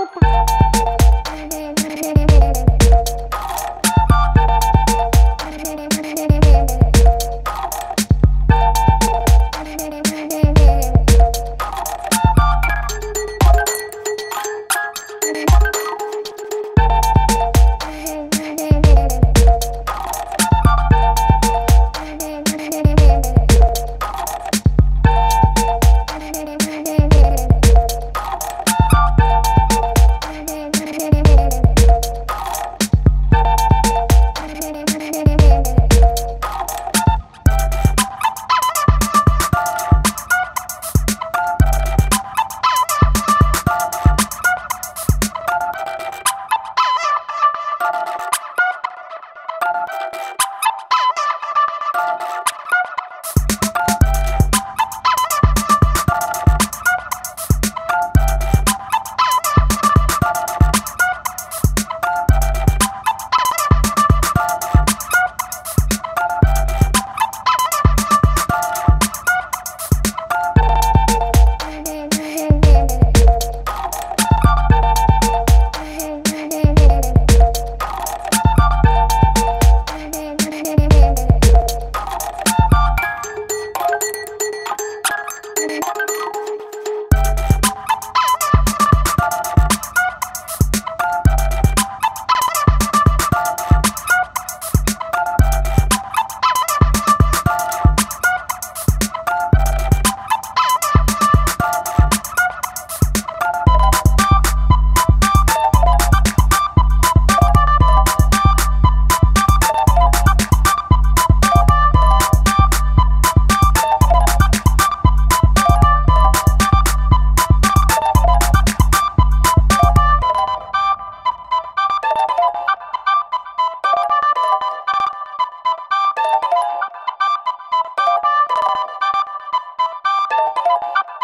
Opa. you